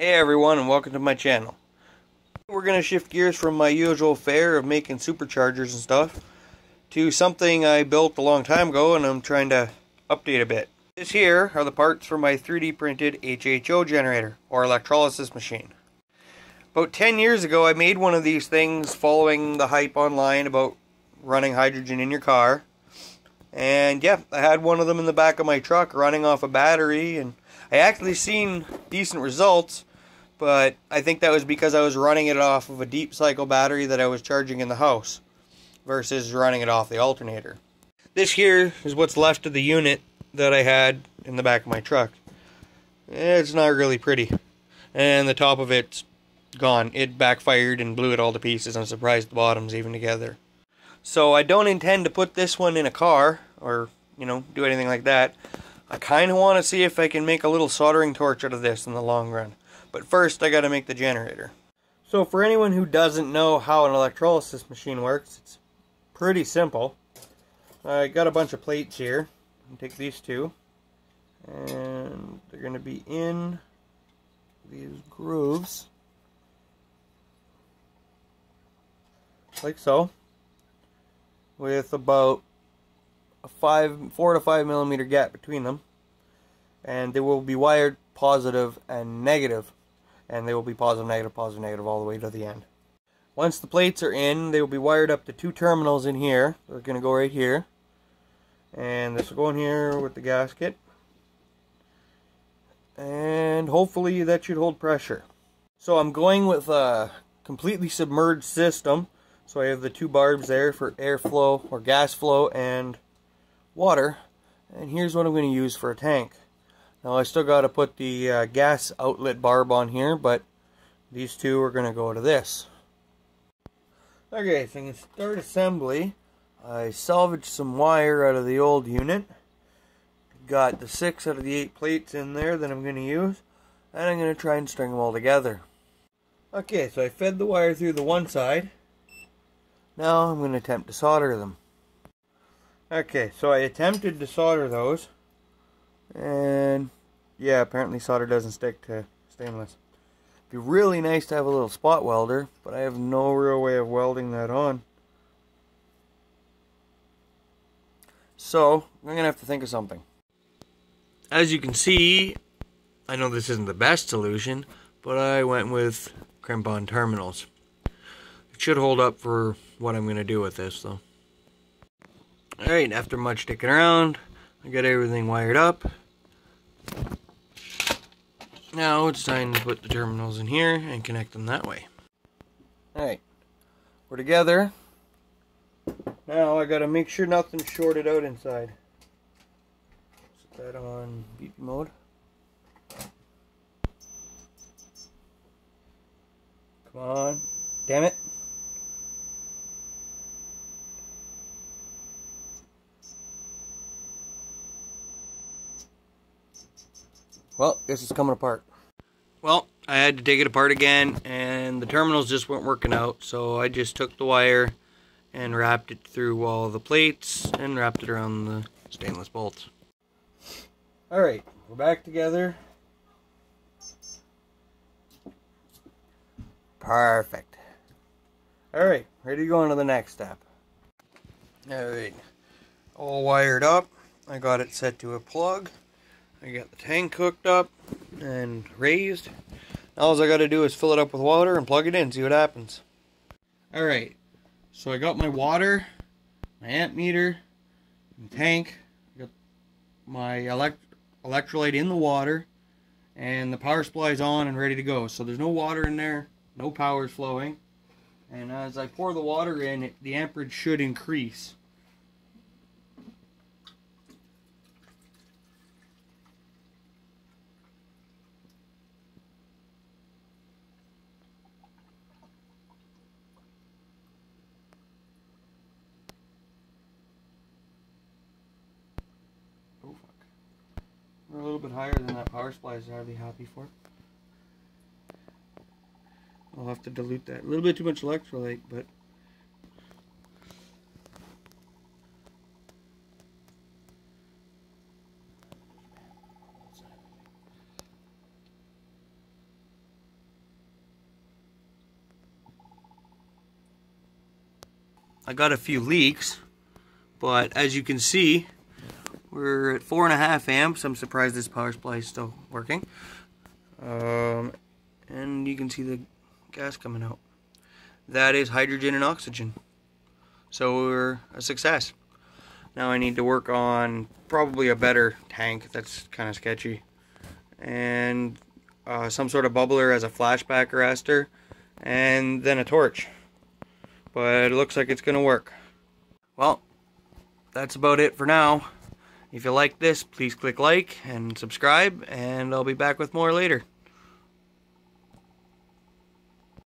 Hey everyone and welcome to my channel. We're going to shift gears from my usual fare of making superchargers and stuff to something I built a long time ago and I'm trying to update a bit. This here are the parts for my 3D printed HHO generator or electrolysis machine. About 10 years ago I made one of these things following the hype online about running hydrogen in your car. And yeah, I had one of them in the back of my truck running off a battery and I actually seen decent results but I think that was because I was running it off of a deep cycle battery that I was charging in the house versus running it off the alternator. This here is what's left of the unit that I had in the back of my truck. It's not really pretty. And the top of it's gone. It backfired and blew it all to pieces. I'm surprised the bottom's even together. So I don't intend to put this one in a car or, you know, do anything like that. I kind of want to see if I can make a little soldering torch out of this in the long run. But first, I got to make the generator. So for anyone who doesn't know how an electrolysis machine works, it's pretty simple. I got a bunch of plates here. take these two. And they're to be in these grooves. Like so. With about a five, four to five millimeter gap between them. And they will be wired positive and negative and they will be positive, negative, positive, negative all the way to the end. Once the plates are in, they will be wired up to two terminals in here. They're going to go right here. And this will go in here with the gasket. And hopefully that should hold pressure. So I'm going with a completely submerged system. So I have the two barbs there for airflow or gas flow and water. And here's what I'm going to use for a tank. Now I still got to put the uh, gas outlet barb on here, but these two are going to go to this. Okay, so to start assembly. I salvaged some wire out of the old unit. Got the six out of the eight plates in there that I'm going to use. And I'm going to try and string them all together. Okay, so I fed the wire through the one side. Now I'm going to attempt to solder them. Okay, so I attempted to solder those. And yeah, apparently solder doesn't stick to stainless. It'd be really nice to have a little spot welder, but I have no real way of welding that on. So, I'm going to have to think of something. As you can see, I know this isn't the best solution, but I went with crimp-on terminals. It should hold up for what I'm going to do with this, though. Alright, after much sticking around, I got everything wired up. Now it's time to put the terminals in here and connect them that way. Alright, we're together. Now I gotta make sure nothing's shorted out inside. Set that on BP mode. Come on. Damn it. Well, this is coming apart. Well, I had to take it apart again, and the terminals just weren't working out, so I just took the wire and wrapped it through all the plates and wrapped it around the stainless bolts. Alright, we're back together. Perfect. Alright, ready to go on to the next step. Alright, all wired up. I got it set to a plug. I got the tank hooked up and raised. All I got to do is fill it up with water and plug it in, see what happens. Alright, so I got my water, my amp meter, and tank, got my elect electrolyte in the water, and the power supply is on and ready to go. So there's no water in there, no power is flowing. And as I pour the water in, it, the amperage should increase. We're a little bit higher than that power supply is I'd be happy for. I'll have to dilute that. A little bit too much electrolyte, but... I got a few leaks, but as you can see, we're at four and a half amps. I'm surprised this power supply is still working. Um, and you can see the gas coming out. That is hydrogen and oxygen. So we're a success. Now I need to work on probably a better tank. That's kind of sketchy. And uh, some sort of bubbler as a flashback arrestor. And then a torch. But it looks like it's going to work. Well, that's about it for now. If you like this, please click like and subscribe. And I'll be back with more later.